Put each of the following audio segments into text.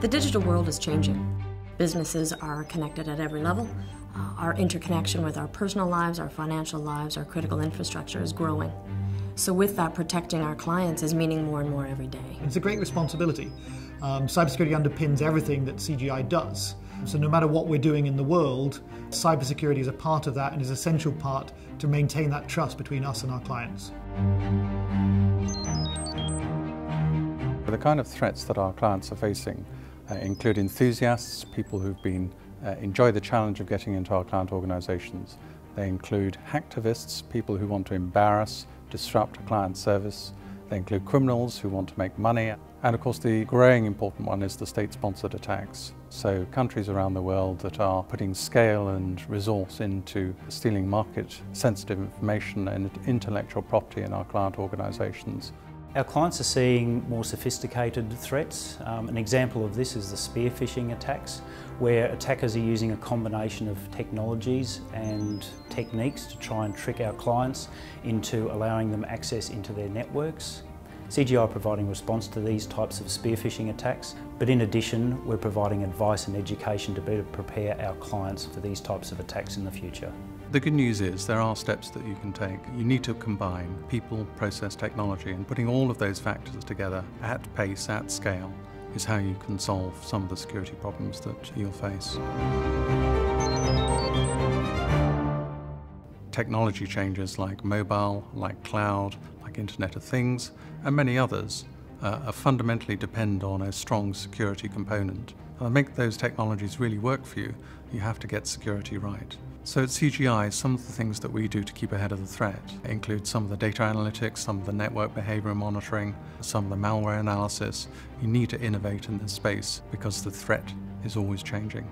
The digital world is changing. Businesses are connected at every level. Uh, our interconnection with our personal lives, our financial lives, our critical infrastructure is growing. So, with that, protecting our clients is meaning more and more every day. It's a great responsibility. Um, cybersecurity underpins everything that CGI does. So, no matter what we're doing in the world, cybersecurity is a part of that and is an essential part to maintain that trust between us and our clients. The kind of threats that our clients are facing uh, include enthusiasts, people who've been uh, enjoy the challenge of getting into our client organizations. They include hacktivists, people who want to embarrass, disrupt a client service. They include criminals who want to make money. And of course the growing important one is the state-sponsored attacks. So countries around the world that are putting scale and resource into stealing market-sensitive information and intellectual property in our client organisations. Our clients are seeing more sophisticated threats. Um, an example of this is the spear phishing attacks, where attackers are using a combination of technologies and techniques to try and trick our clients into allowing them access into their networks. CGI are providing response to these types of spear phishing attacks, but in addition, we're providing advice and education to better prepare our clients for these types of attacks in the future. The good news is there are steps that you can take. You need to combine people, process, technology, and putting all of those factors together at pace, at scale, is how you can solve some of the security problems that you'll face. Technology changes like mobile, like cloud, like Internet of Things, and many others uh, fundamentally depend on a strong security component. And to make those technologies really work for you, you have to get security right. So at CGI, some of the things that we do to keep ahead of the threat include some of the data analytics, some of the network behavior monitoring, some of the malware analysis. You need to innovate in this space because the threat is always changing.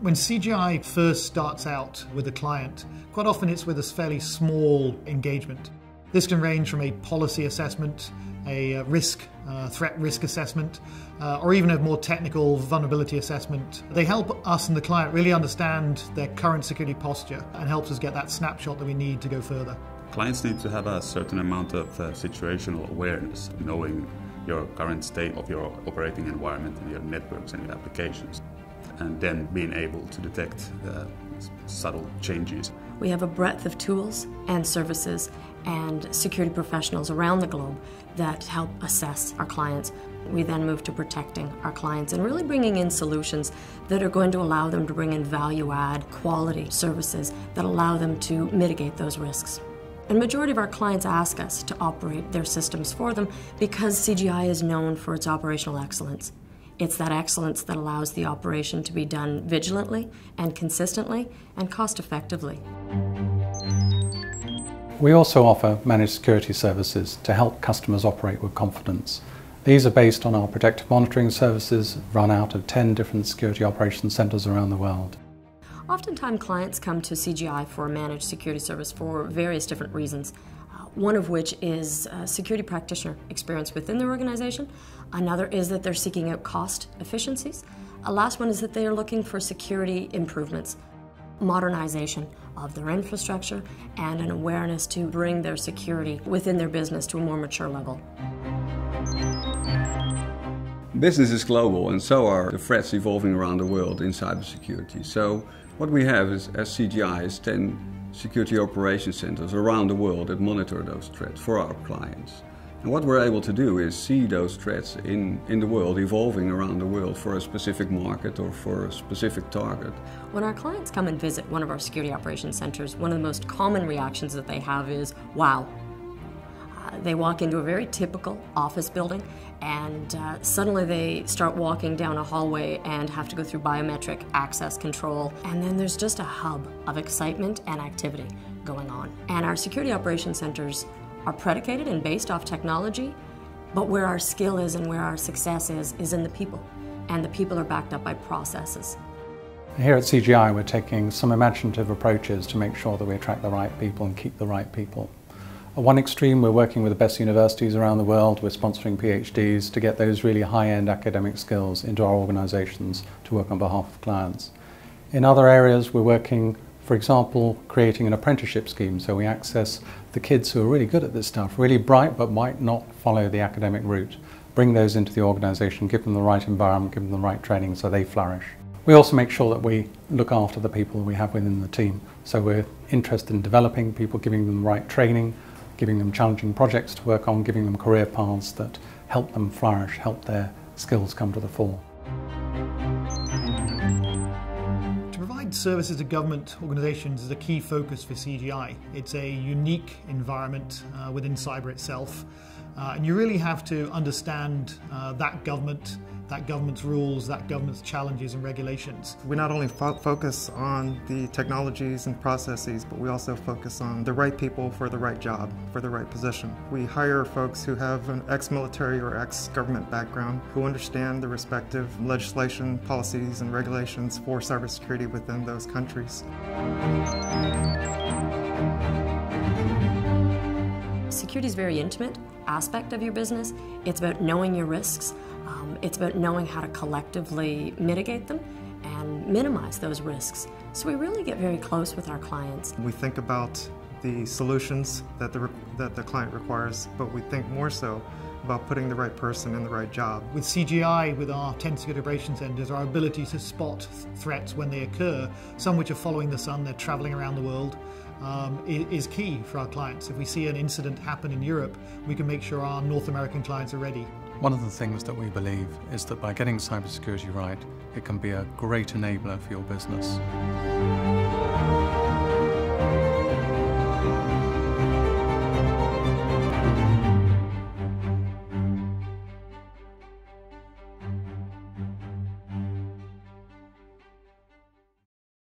When CGI first starts out with a client, quite often it's with a fairly small engagement. This can range from a policy assessment, a uh, risk, uh, threat risk assessment, uh, or even a more technical vulnerability assessment. They help us and the client really understand their current security posture and helps us get that snapshot that we need to go further. Clients need to have a certain amount of uh, situational awareness, knowing your current state of your operating environment and your networks and your applications, and then being able to detect uh, subtle changes. We have a breadth of tools and services and security professionals around the globe that help assess our clients. We then move to protecting our clients and really bringing in solutions that are going to allow them to bring in value add quality services that allow them to mitigate those risks. And majority of our clients ask us to operate their systems for them because CGI is known for its operational excellence. It's that excellence that allows the operation to be done vigilantly and consistently and cost effectively. We also offer managed security services to help customers operate with confidence. These are based on our protective monitoring services run out of 10 different security operations centers around the world. Oftentimes clients come to CGI for a managed security service for various different reasons. Uh, one of which is security practitioner experience within their organization. Another is that they're seeking out cost efficiencies. A last one is that they are looking for security improvements modernization of their infrastructure and an awareness to bring their security within their business to a more mature level. Business is global and so are the threats evolving around the world in cybersecurity. So what we have is, as CGI is 10 security operation centers around the world that monitor those threats for our clients. And what we're able to do is see those threats in, in the world evolving around the world for a specific market or for a specific target. When our clients come and visit one of our security operations centers, one of the most common reactions that they have is, wow. Uh, they walk into a very typical office building and uh, suddenly they start walking down a hallway and have to go through biometric access control. And then there's just a hub of excitement and activity going on. And our security operations centers are predicated and based off technology, but where our skill is and where our success is, is in the people. And the people are backed up by processes. Here at CGI, we're taking some imaginative approaches to make sure that we attract the right people and keep the right people. At one extreme, we're working with the best universities around the world. We're sponsoring PhDs to get those really high-end academic skills into our organizations to work on behalf of clients. In other areas, we're working for example, creating an apprenticeship scheme so we access the kids who are really good at this stuff, really bright but might not follow the academic route. bring those into the organisation, give them the right environment, give them the right training so they flourish. We also make sure that we look after the people we have within the team. So we're interested in developing people, giving them the right training, giving them challenging projects to work on, giving them career paths that help them flourish, help their skills come to the fore. Services to government organisations is a key focus for CGI. It's a unique environment uh, within cyber itself, uh, and you really have to understand uh, that government that government's rules, that government's challenges and regulations. We not only fo focus on the technologies and processes, but we also focus on the right people for the right job, for the right position. We hire folks who have an ex-military or ex-government background who understand the respective legislation, policies, and regulations for cybersecurity within those countries. Security is a very intimate aspect of your business. It's about knowing your risks, um, it's about knowing how to collectively mitigate them and minimize those risks. So we really get very close with our clients. We think about the solutions that the, that the client requires, but we think more so about putting the right person in the right job. With CGI, with our 10 security operations centers, our ability to spot threats when they occur, some which are following the sun, they're traveling around the world, um, is key for our clients. If we see an incident happen in Europe, we can make sure our North American clients are ready. One of the things that we believe is that by getting cybersecurity right, it can be a great enabler for your business.